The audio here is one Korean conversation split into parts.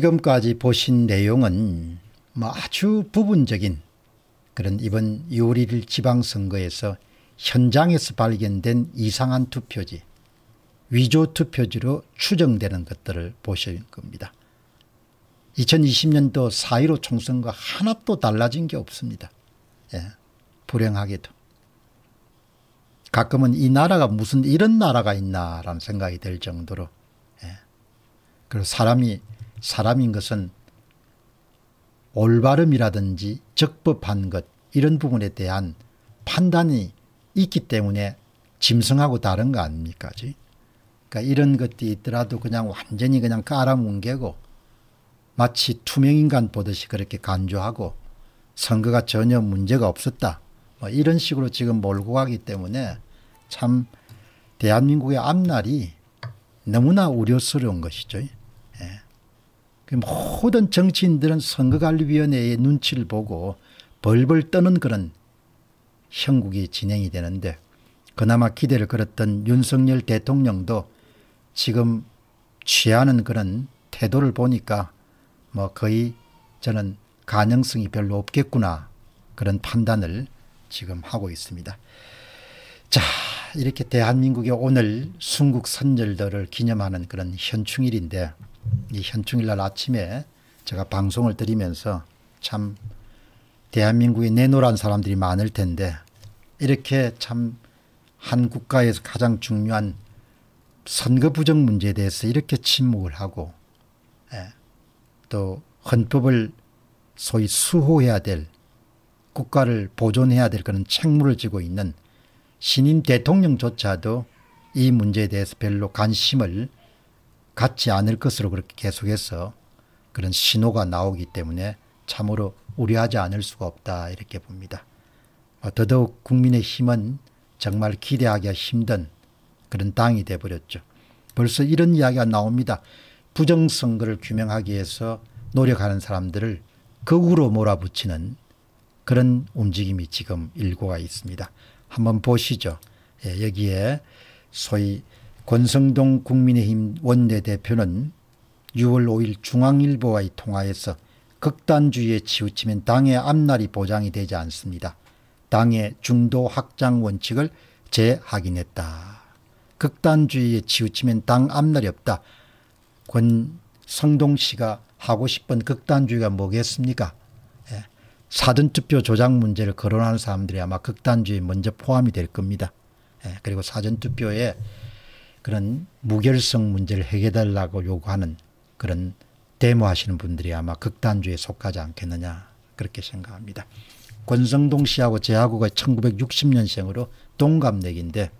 지금까지 보신 내용은 뭐 아주 부분적인 그런 이번 6월 1일 지방선거에서 현장에서 발견된 이상한 투표지 위조 투표지로 추정되는 것들을 보실 겁니다. 2020년도 4.15 총선과 하나도 달라진 게 없습니다. 예, 불행하게도. 가끔은 이 나라가 무슨 이런 나라가 있나라는 생각이 들 정도로 예. 그리고 사람이 사람인 것은 올바름이라든지 적법한 것 이런 부분에 대한 판단이 있기 때문에 짐승하고 다른 거 아닙니까? 그러니까 이런 것들이 있더라도 그냥 완전히 그냥 깔아뭉개고 마치 투명인간 보듯이 그렇게 간주하고 선거가 전혀 문제가 없었다. 뭐 이런 식으로 지금 몰고 가기 때문에 참 대한민국의 앞날이 너무나 우려스러운 것이죠. 예. 그 모든 정치인들은 선거관리위원회의 눈치를 보고 벌벌 떠는 그런 형국이 진행이 되는데 그나마 기대를 걸었던 윤석열 대통령도 지금 취하는 그런 태도를 보니까 뭐 거의 저는 가능성이 별로 없겠구나 그런 판단을 지금 하고 있습니다. 자 이렇게 대한민국의 오늘 순국 선열들을 기념하는 그런 현충일인데 이 현충일날 아침에 제가 방송을 드리면서 참 대한민국에 내노란 사람들이 많을 텐데 이렇게 참 한 국가에서 가장 중요한 선거 부정 문제에 대해서 이렇게 침묵을 하고 예, 또 헌법을 소위 수호해야 될 국가를 보존해야 될 그런 책무를 지고 있는 신임 대통령조차도 이 문제에 대해서 별로 관심을 갖지 않을 것으로 그렇게 계속해서 그런 신호가 나오기 때문에 참으로 우려하지 않을 수가 없다 이렇게 봅니다. 어, 더더욱 국민의 힘은 정말 기대하기가 힘든 그런 당이 돼버렸죠. 벌써 이런 이야기가 나옵니다. 부정선거를 규명하기 위해서 노력하는 사람들을 거꾸로 몰아붙이는 그런 움직임이 지금 일고가 있습니다. 한번 보시죠. 예, 여기에 소위 권성동 국민의힘 원내대표는 6월 5일 중앙일보와의 통화에서 극단주의에 치우치면 당의 앞날이 보장이 되지 않습니다. 당의 중도 확장 원칙을 재확인했다. 극단주의에 치우치면 당 앞날이 없다. 권성동 씨가 하고 싶은 극단주의가 뭐겠습니까? 예. 사전투표 조작 문제를 거론하는 사람들이 아마 극단주의 먼저 포함이 될 겁니다. 예. 그리고 사전투표에 그런 무결성 문제를 해결달라고 요구하는 그런 데모하시는 분들이 아마 극단주의에 속하지 않겠느냐 그렇게 생각합니다. 권성동 씨하고 제하고가 1960년생으로 동갑내기인데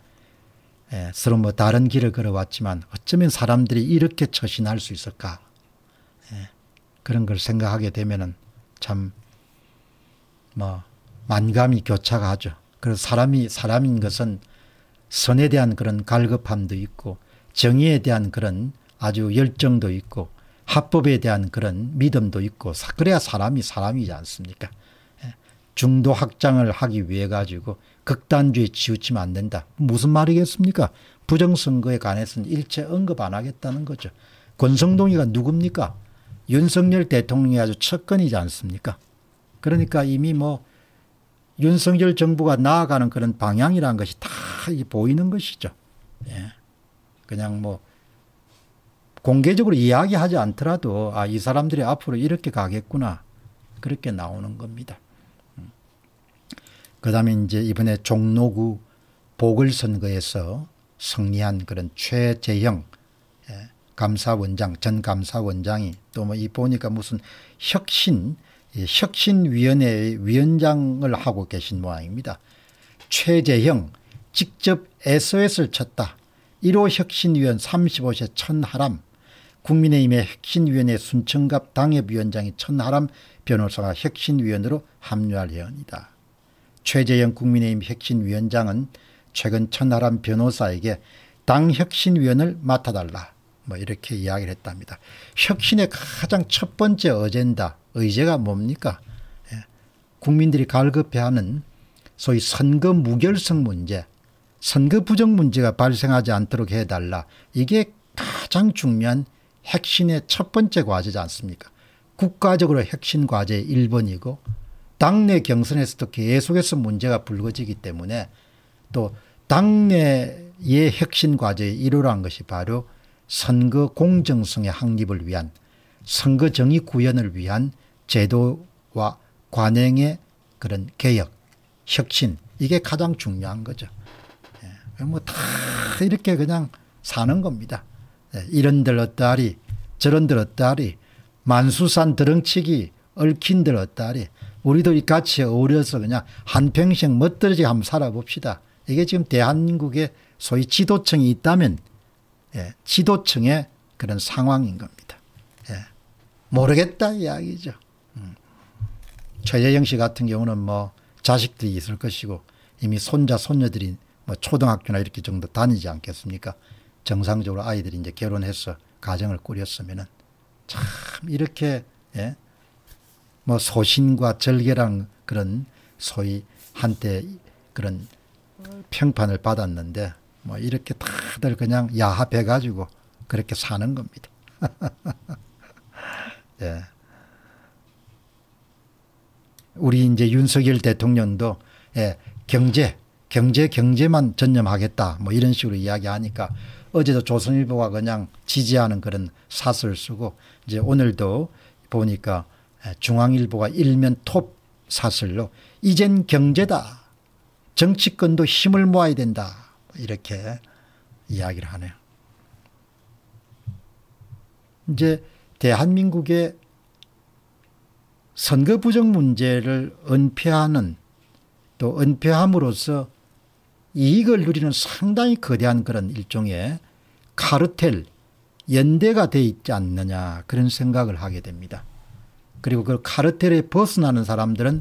예, 서로 뭐 다른 길을 걸어왔지만 어쩌면 사람들이 이렇게 처신할 수 있을까 예, 그런 걸 생각하게 되면은 참 뭐 만감이 교차가 하죠. 그래서 사람이 사람인 것은 선에 대한 그런 갈급함도 있고 정의에 대한 그런 아주 열정도 있고 합법에 대한 그런 믿음도 있고 그래야 사람이 사람이지 않습니까? 중도 확장을 하기 위해 가지고 극단주의 치우치면 안 된다. 무슨 말이겠습니까? 부정선거에 관해서는 일체 언급 안 하겠다는 거죠. 권성동이가 누굽니까? 윤석열 대통령이 아주 척건이지 않습니까? 그러니까 이미 뭐 윤석열 정부가 나아가는 그런 방향이라는 것이 다 보이는 것이죠. 예. 그냥 뭐 공개적으로 이야기하지 않더라도 아, 이 사람들이 앞으로 이렇게 가겠구나. 그렇게 나오는 겁니다. 그 다음에 이제 이번에 종로구 보궐선거에서 승리한 그런 최재형 예, 감사원장, 전 감사원장이 또 뭐 이 보니까 무슨 혁신, 혁신위원회 위원장을 하고 계신 모양입니다. 최재형 직접 SOS를 쳤다. 1호 혁신위원 35세 천하람 국민의힘의 혁신위원회 순천갑 당협위원장이 천하람 변호사가 혁신위원으로 합류할 예언이다. 최재형 국민의힘 혁신위원장은 최근 천하람 변호사에게 당 혁신위원을 맡아달라 뭐 이렇게 이야기를 했답니다. 혁신의 가장 첫 번째 어젠다 의제가 뭡니까? 예. 국민들이 갈급해하는 소위 선거 무결성 문제 선거 부정 문제가 발생하지 않도록 해달라. 이게 가장 중요한 핵심의 첫 번째 과제지 않습니까? 국가적으로 핵심 과제 1번이고 당내 경선에서도 계속해서 문제가 불거지기 때문에 또 당내의 핵심 과제의 1호란 것이 바로 선거 공정성의 확립을 위한 선거 정의 구현을 위한 제도와 관행의 그런 개혁, 혁신 이게 가장 중요한 거죠. 예. 뭐다 이렇게 그냥 사는 겁니다. 예. 이런들 어따리 저런들 어따리 만수산 드렁치기 얽힌들 어따리 우리도 이 같이 어울려서 그냥 한평생 멋들어지게 한번 살아봅시다. 이게 지금 대한민국의 소위 지도층이 있다면 예, 지도층의 그런 상황인 겁니다. 예, 모르겠다 이야기죠. 음. 최재형 씨 같은 경우는 뭐 자식들이 있을 것이고 이미 손자 손녀들이 뭐 초등학교나 이렇게 정도 다니지 않겠습니까? 정상적으로 아이들이 이제 결혼해서 가정을 꾸렸으면은 참 이렇게 예? 뭐 소신과 절개랑 그런 소위 한때 그런 평판을 받았는데 뭐 이렇게 다들 그냥 야합해 가지고 그렇게 사는 겁니다. 예. 우리 이제 윤석열 대통령도 예, 경제, 경제, 경제만 전념하겠다 뭐 이런 식으로 이야기하니까 어제도 조선일보가 그냥 지지하는 그런 사설을 쓰고 이제 오늘도 보니까 예, 중앙일보가 일면 톱 사설로 이젠 경제다. 정치권도 힘을 모아야 된다. 이렇게 이야기를 하네요. 이제 대한민국의 선거 부정 문제를 은폐하는 또 은폐함으로써 이익을 누리는 상당히 거대한 그런 일종의 카르텔, 연대가 돼 있지 않느냐 그런 생각을 하게 됩니다. 그리고 그 카르텔에 벗어나는 사람들은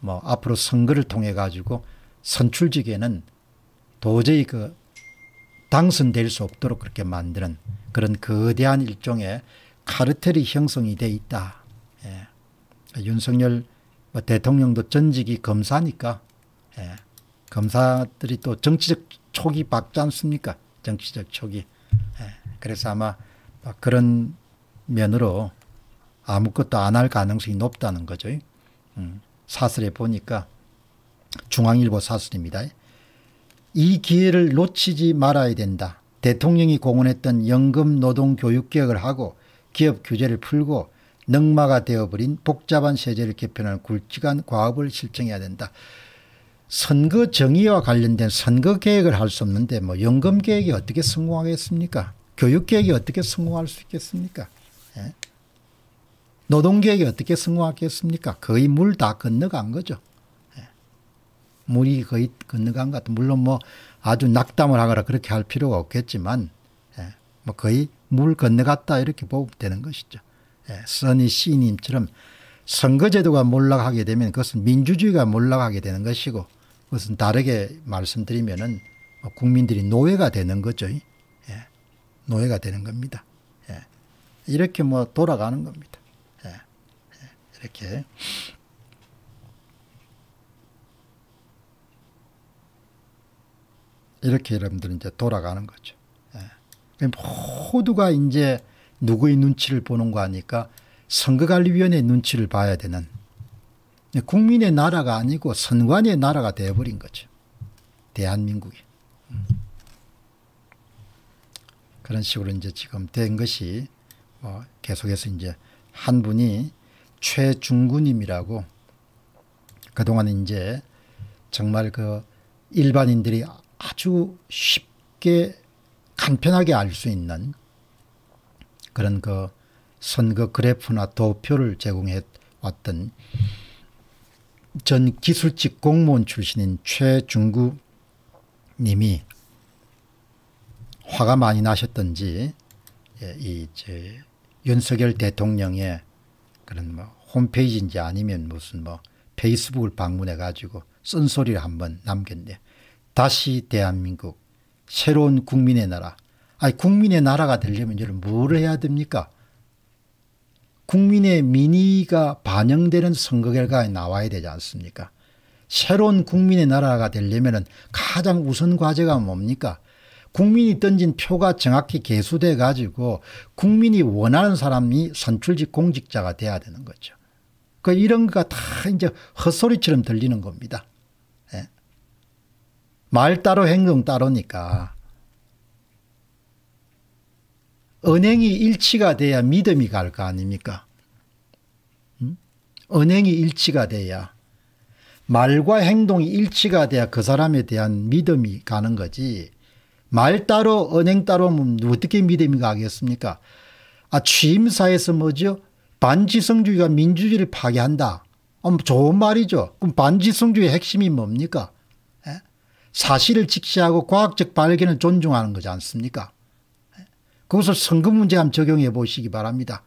뭐 앞으로 선거를 통해 가지고 선출직에는 도저히 그 당선될 수 없도록 그렇게 만드는 그런 거대한 일종의 카르텔이 형성이 돼 있다. 예. 윤석열 뭐 대통령도 전직이 검사니까 예. 검사들이 또 정치적 촉이 박지 않습니까? 정치적 촉이. 예. 그래서 아마 그런 면으로 아무것도 안 할 가능성이 높다는 거죠. 음. 사설에 보니까 중앙일보 사설입니다. 이 기회를 놓치지 말아야 된다. 대통령이 공언했던 연금 노동 교육 개혁을 하고 기업 규제를 풀고 넉마가 되어버린 복잡한 세제를 개편하는 굵직한 과업을 실정해야 된다. 선거 정의와 관련된 선거 계획을 할 수 없는데 뭐 연금 계획이 어떻게 성공하겠습니까? 교육 계획이 어떻게 성공할 수 있겠습니까? 예? 노동 계획이 어떻게 성공하겠습니까? 거의 물 다 건너간 거죠. 예. 물이 거의 건너간 것 같아. 물론 뭐 아주 낙담을 하거나 그렇게 할 필요가 없겠지만 예. 뭐 거의 물 건너갔다 이렇게 보면 되는 것이죠. 예, 써니 씨님처럼 선거제도가 몰락하게 되면 그것은 민주주의가 몰락하게 되는 것이고 그것은 다르게 말씀드리면은 뭐 국민들이 노예가 되는 거죠. 예. 노예가 되는 겁니다. 예. 이렇게 뭐 돌아가는 겁니다. 예. 예. 이렇게. 이렇게 여러분들은 이제 돌아가는 거죠. 예. 모두가 이제 누구의 눈치를 보는 거 하니까 선거관리위원회 눈치를 봐야 되는 국민의 나라가 아니고 선관위의 나라가 되어버린 거죠. 대한민국이. 음. 그런 식으로 이제 지금 된 것이 뭐 계속해서 이제 한 분이 최중구님이라고 그동안 이제 정말 그 일반인들이 아주 쉽게 간편하게 알 수 있는 그런 그 선거 그래프나 도표를 제공해 왔던 전 기술직 공무원 출신인 최중구 님이 화가 많이 나셨던지 예, 이제 윤석열 대통령의 그런 뭐 홈페이지인지 아니면 무슨 뭐 페이스북을 방문해 가지고 쓴소리를 한번 남겼는데 다시 대한민국 새로운 국민의 나라 아니 국민의 나라가 되려면 여러분 뭘 해야 됩니까? 국민의 민의가 반영되는 선거 결과에 나와야 되지 않습니까? 새로운 국민의 나라가 되려면 가장 우선 과제가 뭡니까? 국민이 던진 표가 정확히 개수돼 가지고 국민이 원하는 사람이 선출직 공직자가 돼야 되는 거죠. 그 이런 거가 다 이제 헛소리처럼 들리는 겁니다. 예. 말 따로 행동 따로니까 은행이 일치가 돼야 믿음이 갈 거 아닙니까? 음? 은행이 일치가 돼야 말과 행동이 일치가 돼야 그 사람에 대한 믿음이 가는 거지 말 따로 은행 따로 어떻게 믿음이 가겠습니까? 아 취임사에서 뭐죠? 반지성주의가 민주주의를 파괴한다. 어, 좋은 말이죠. 그럼 반지성주의의 핵심이 뭡니까? 에? 사실을 직시하고 과학적 발견을 존중하는 거지 않습니까? 그것을 선거 문제 한번 적용해 보시기 바랍니다.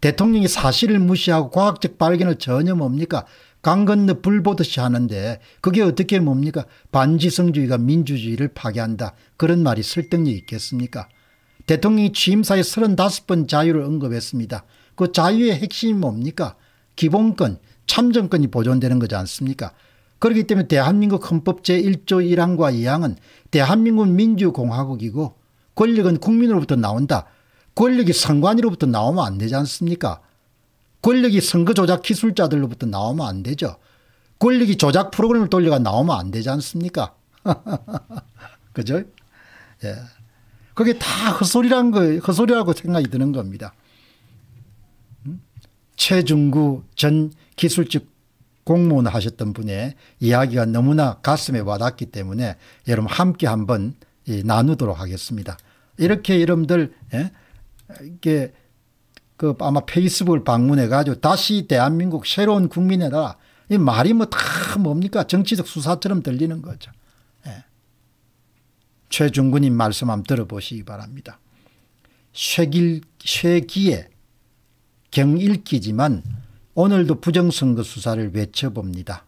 대통령이 사실을 무시하고 과학적 발견을 전혀 뭡니까? 강 건너 불 보듯이 하는데 그게 어떻게 뭡니까? 반지성주의가 민주주의를 파괴한다. 그런 말이 설득력 있겠습니까? 대통령이 취임사에 35번 자유를 언급했습니다. 그 자유의 핵심이 뭡니까? 기본권, 참정권이 보존되는 거지 않습니까? 그렇기 때문에 대한민국 헌법 제1조 1항과 2항은 대한민국 민주공화국이고 권력은 국민으로부터 나온다. 권력이 선관위로부터 나오면 안 되지 않습니까? 권력이 선거 조작 기술자들로부터 나오면 안 되죠. 권력이 조작 프로그램을 돌려가 나오면 안 되지 않습니까? 그죠? 예. 그게 다 헛소리란 거, 헛소리라고 생각이 드는 겁니다. 최중구 전 기술직 공무원 하셨던 분의 이야기가 너무나 가슴에 와닿기 때문에 여러분 함께 한번 나누도록 하겠습니다. 이렇게 여러분들 예? 이게 그 아마 페이스북을 방문해 가지고 다시 대한민국 새로운 국민이다. 이 말이 뭐 다 뭡니까 정치적 수사처럼 들리는 거죠. 예. 최중근님 말씀 한번 들어보시기 바랍니다. 쇠길, 쇠기에 경읽기지만 오늘도 부정선거 수사를 외쳐봅니다.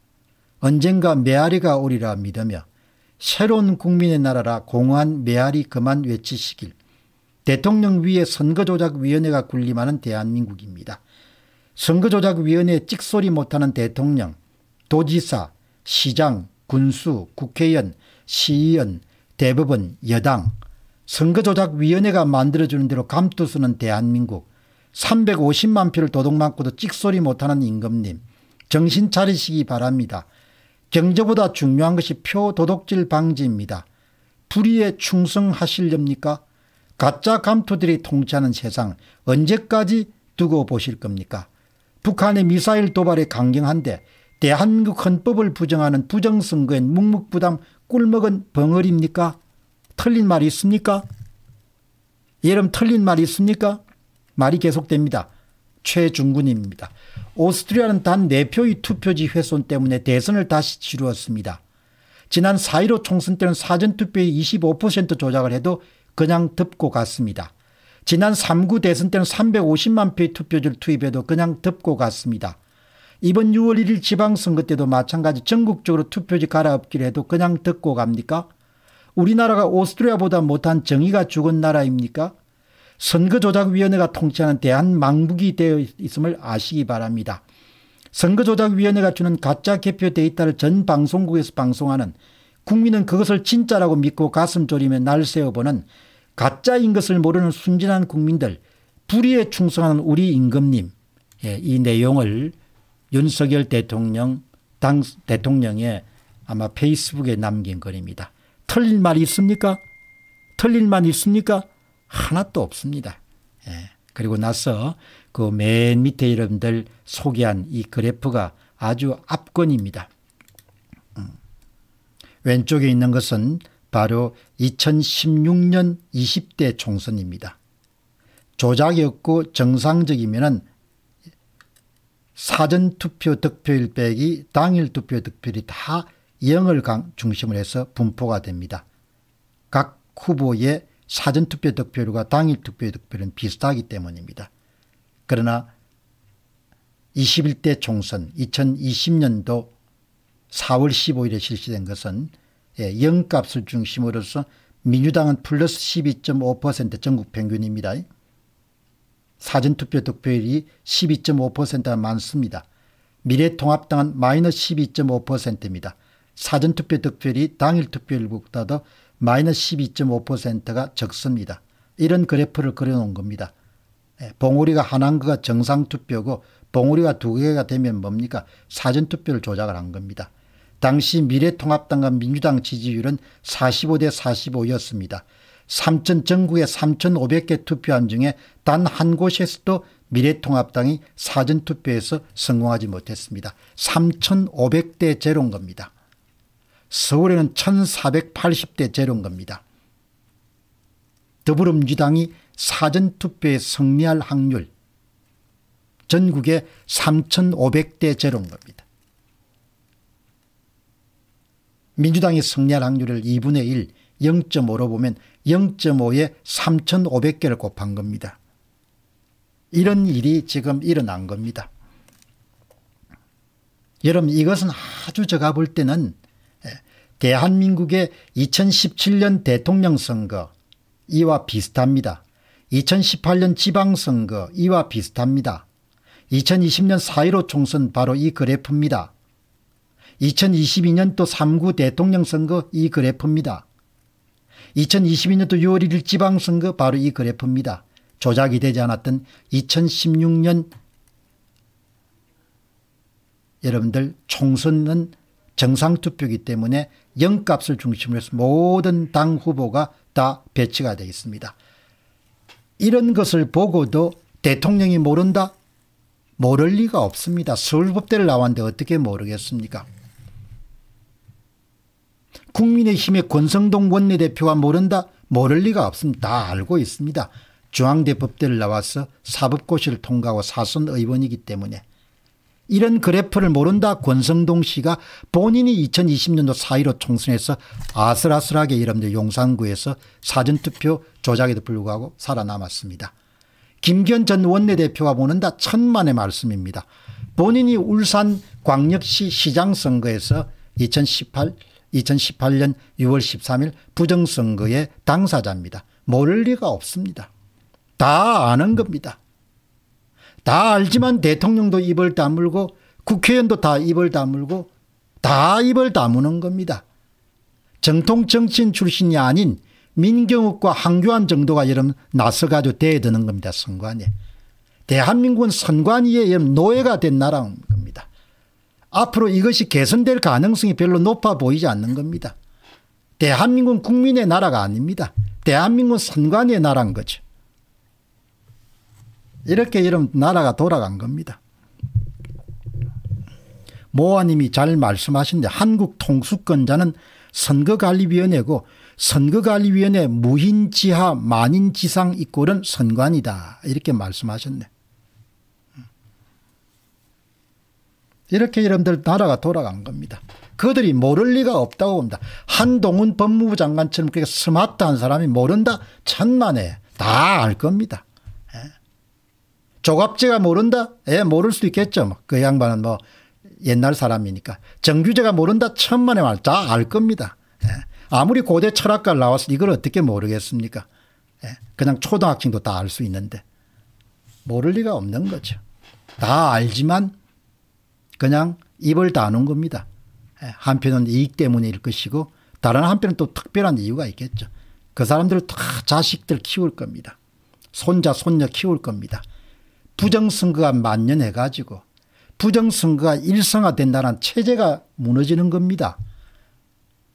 언젠가 메아리가 오리라 믿으며 새로운 국민의 나라라 공허한 메아리 그만 외치시길 대통령 위에 선거조작위원회가 군림하는 대한민국입니다. 선거조작위원회 찍소리 못하는 대통령, 도지사, 시장, 군수, 국회의원, 시의원, 대법원, 여당, 선거조작위원회가 만들어주는 대로 감투 쓰는 대한민국 350만 표를 도둑맞고도 찍소리 못하는 임금님 정신 차리시기 바랍니다. 경제보다 중요한 것이 표 도둑질 방지입니다. 불의에 충성하실렵니까? 가짜 감투들이 통치하는 세상 언제까지 두고 보실 겁니까? 북한의 미사일 도발에 강경한데 대한민국 헌법을 부정하는 부정선거엔 묵묵부담 꿀먹은 벙어리입니까? 틀린 말이 있습니까? 여러분 틀린 말이 있습니까? 말이 계속됩니다. 최중군입니다. 오스트리아는 단 4표의 투표지 훼손 때문에 대선을 다시 치루었습니다. 지난 4.15 총선 때는 사전투표의 25% 조작을 해도 그냥 덮고 갔습니다. 지난 3구 대선 때는 350만 표의 투표지를 투입해도 그냥 덮고 갔습니다. 이번 6월 1일 지방선거 때도 마찬가지 전국적으로 투표지 갈아엎기를 해도 그냥 덮고 갑니까? 우리나라가 오스트리아보다 못한 정의가 죽은 나라입니까? 선거조작위원회가 통치하는 대한망국이 되어 있음을 아시기 바랍니다. 선거조작위원회가 주는 가짜 개표 데이터를 전 방송국에서 방송하는 국민은 그것을 진짜라고 믿고 가슴 졸이며 날 세워보는 가짜인 것을 모르는 순진한 국민들 불의에 충성하는 우리 임금님 예, 이 내용을 윤석열 대통령 당 대통령의 아마 페이스북에 남긴 글입니다. 틀린 말이 있습니까? 틀린 말 있습니까? 하나도 없습니다. 예. 그리고 나서 그 맨 밑에 여러분들 소개한 이 그래프가 아주 압권입니다. 음. 왼쪽에 있는 것은 바로 2016년 20대 총선입니다. 조작이 없고 정상적이면 사전투표 득표율 빼기 당일 투표 득표율이 다 0을 중심으로 해서 분포가 됩니다. 각 후보의 사전투표 득표율과 당일 투표 득표율은 비슷하기 때문입니다. 그러나 21대 총선 2020년도 4월 15일에 실시된 것은 0값을 예, 중심으로서 민주당은 플러스 12.5% 전국 평균입니다. 사전투표 득표율이 12.5%가 많습니다. 미래통합당은 마이너스 12.5%입니다. 사전투표 득표율이 당일 투표율보다도 마이너스 12.5%가 적습니다. 이런 그래프를 그려놓은 겁니다. 예, 봉우리가 하나인 거가 정상투표고 봉우리가 두 개가 되면 뭡니까 사전투표를 조작을 한 겁니다. 당시 미래통합당과 민주당 지지율은 45대 45였습니다. 3천 전국에 3,500개 투표함 중에 단 한 곳에서도 미래통합당이 사전투표에서 성공하지 못했습니다. 3,500대 제로인 겁니다. 서울에는 1,480대 제로인 겁니다. 더불어민주당이 사전투표에 승리할 확률 전국에 3,500대 제로인 겁니다. 민주당이 승리할 확률을 2분의 1, 0.5로 보면 0.5에 3,500개를 곱한 겁니다. 이런 일이 지금 일어난 겁니다. 여러분 이것은 아주 제가 볼 때는 예, 대한민국의 2017년 대통령 선거 이와 비슷합니다. 2018년 지방선거 이와 비슷합니다. 2020년 4.15 총선 바로 이 그래프입니다. 2022년도 3구 대통령 선거 이 그래프입니다. 2022년도 6월 1일 지방선거 바로 이 그래프입니다. 조작이 되지 않았던 2016년 여러분들 총선은 정상투표이기 때문에 0값을 중심으로 해서 모든 당 후보가 다 배치가 되어 있습니다. 이런 것을 보고도 대통령이 모른다? 모를 리가 없습니다. 서울법대를 나왔는데 어떻게 모르겠습니까? 국민의힘의 권성동 원내대표가 모른다? 모를 리가 없습니다. 다 알고 있습니다. 중앙대 법대를 나와서 사법고시를 통과하고 사선 의원이기 때문에 이런 그래프를 모른다 권성동 씨가 본인이 2020년도 4.15 총선에서 아슬아슬하게 여러분들 용산구에서 사전투표 조작에도 불구하고 살아남았습니다. 김기현 전 원내대표가 보는다 천만의 말씀입니다. 본인이 울산 광역시 시장 선거에서 2018, 2018년 6월 13일 부정선거의 당사자입니다. 모를 리가 없습니다. 다 아는 겁니다. 다 알지만 대통령도 입을 다물고 국회의원도 다 입을 다물고 다 입을 다무는 겁니다. 정통 정치인 출신이 아닌 민경욱과 한교안 정도가 여러분 나서가지고 대드는 겁니다. 선관위에. 대한민국은 선관위에 노예가 된 나라인 겁니다. 앞으로 이것이 개선될 가능성이 별로 높아 보이지 않는 겁니다. 대한민국은 국민의 나라가 아닙니다. 대한민국은 선관위의 나라인 거죠. 이렇게 여러분 나라가 돌아간 겁니다. 모아님이 잘 말씀하신데 한국통수권자는 선거관리위원회고 선거관리위원회 무인지하 만인지상 이꼴은 선관이다 이렇게 말씀하셨네. 이렇게 여러분들 나라가 돌아간 겁니다. 그들이 모를 리가 없다고 봅니다. 한동훈 법무부 장관처럼 그렇게 스마트한 사람이 모른다? 천만에 다 알 겁니다. 조갑제가 모른다? 예, 모를 수도 있겠죠. 뭐. 그 양반은 뭐 옛날 사람이니까. 정규제가 모른다? 천만에 말, 다 알 겁니다. 예. 아무리 고대 철학과를 나와서 이걸 어떻게 모르겠습니까? 예. 그냥 초등학생도 다 알 수 있는데. 모를 리가 없는 거죠. 다 알지만 그냥 입을 다는 겁니다. 예. 한편은 이익 때문일 것이고 다른 한편은 또 특별한 이유가 있겠죠. 그 사람들 다 자식들 키울 겁니다. 손자 손녀 키울 겁니다. 부정선거가 만연해 가지고 부정선거가 일성화된다는 체제가 무너지는 겁니다.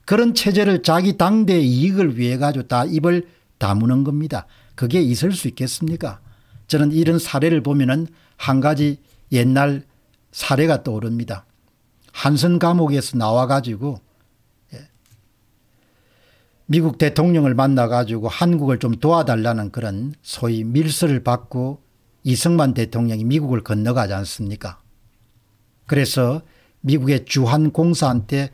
그런 체제를 자기 당대의 이익을 위해 가지고 다 입을 다무는 겁니다. 그게 있을 수 있겠습니까? 저는 이런 사례를 보면은 한 가지 옛날 사례가 떠오릅니다. 한선 감옥에서 나와 가지고 예, 미국 대통령을 만나 가지고 한국을 좀 도와달라는 그런 소위 밀서를 받고 이승만 대통령이 미국을 건너가지 않습니까 그래서 미국의 주한 공사한테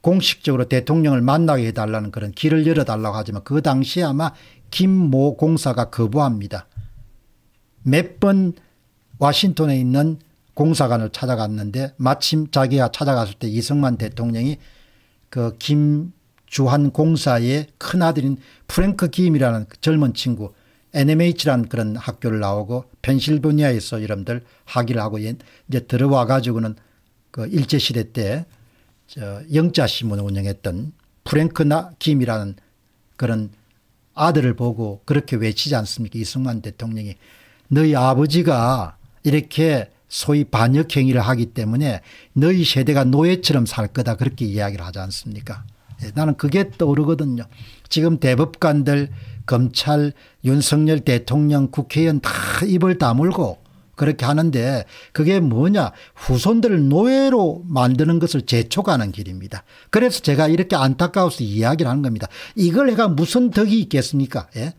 공식적으로 대통령을 만나게 해달라는 그런 길을 열어달라고 하지만 그 당시에 아마 김모 공사가 거부합니다. 몇 번 와싱턴에 있는 공사관을 찾아갔는데 마침 자기가 찾아갔을 때 이승만 대통령이 그 김주한 공사의 큰아들인 프랭크 김이라는 그 젊은 친구 NMH라는 그런 학교를 나오고 펜실베니아에서 여러분들 학위를 하고 이제 들어와 가지고는 그 일제시대 때저 영자 신문을 운영했던 프랭크 나 김이라는 그런 아들을 보고 그렇게 외치지 않습니까? 이승만 대통령이 너희 아버지가 이렇게 소위 반역 행위를 하기 때문에 너희 세대가 노예처럼 살 거다 그렇게 이야기를 하지 않습니까? 예, 나는 그게 떠오르거든요. 지금 대법관들 검찰 윤석열 대통령 국회의원 다 입을 다물고 그렇게 하는데 그게 뭐냐 후손들을 노예로 만드는 것을 재촉하는 길입니다. 그래서 제가 이렇게 안타까워서 이야기를 하는 겁니다. 이걸 해가 무슨 덕이 있겠습니까 예?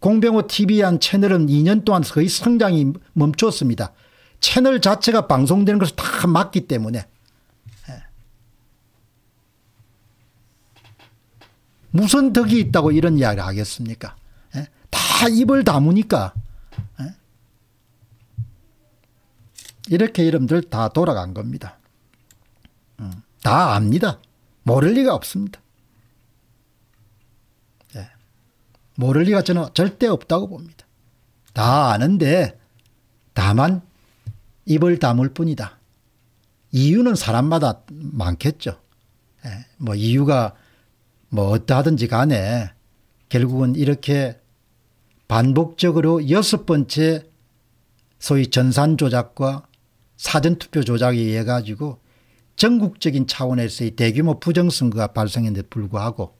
공병호 TV한 채널은 2년 동안 거의 성장이 멈췄습니다. 채널 자체가 방송되는 것을 다 막기 때문에 무슨 덕이 있다고 이런 이야기를 하겠습니까 예? 다 입을 다무니까 이렇게 이름들 다 돌아간 겁니다. 음, 다 압니다. 모를 리가 없습니다. 네. 모를 리가 저는 절대 없다고 봅니다. 다 아는데 다만 입을 다물 뿐이다. 이유는 사람마다 많겠죠. 네. 뭐 이유가 뭐 어떠하든지 간에 결국은 이렇게 반복적으로 여섯 번째 소위 전산 조작과 사전투표 조작에 의해 가지고 전국적인 차원에서의 대규모 부정선거가 발생했는데 불구하고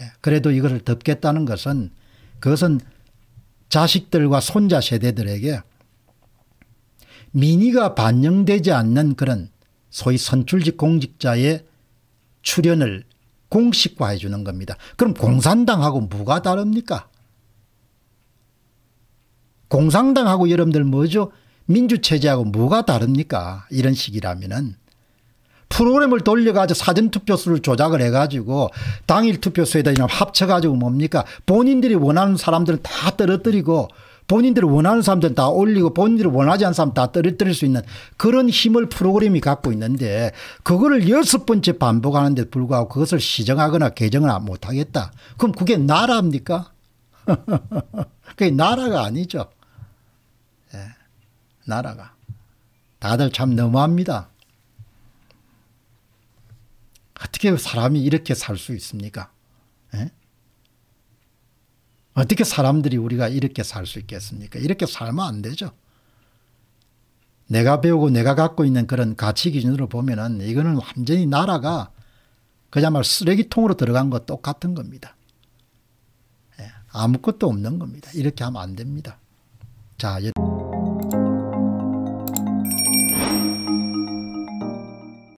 예, 그래도 이것을 덮겠다는 것은 그것은 자식들과 손자 세대들에게 민의가 반영되지 않는 그런 소위 선출직 공직자의 출연을 공식화해 주는 겁니다. 그럼 공산당하고 뭐가 다릅니까? 공산당하고 여러분들 뭐죠? 민주체제하고 뭐가 다릅니까? 이런 식이라면은 프로그램을 돌려가지고 사전투표수를 조작을 해가지고 당일 투표수에다 합쳐가지고 뭡니까? 본인들이 원하는 사람들은 다 떨어뜨리고 본인들이 원하는 사람들은 다 올리고 본인들이 원하지 않는 사람 다 떨어뜨릴 수 있는 그런 힘을 프로그램이 갖고 있는데 그거를 여섯 번째 반복하는데 불구하고 그것을 시정하거나 개정을 못하겠다. 그럼 그게 나라입니까? 그게 나라가 아니죠. 나라가. 다들 참 너무합니다. 어떻게 사람이 이렇게 살 수 있습니까? 에? 예? 어떻게 사람들이 우리가 이렇게 살 수 있겠습니까? 이렇게 살면 안 되죠. 내가 배우고 내가 갖고 있는 그런 가치 기준으로 보면은 이거는 완전히 나라가 그야말로 쓰레기통으로 들어간 것 똑같은 겁니다. 예, 아무것도 없는 겁니다. 이렇게 하면 안 됩니다. 자, 여러분.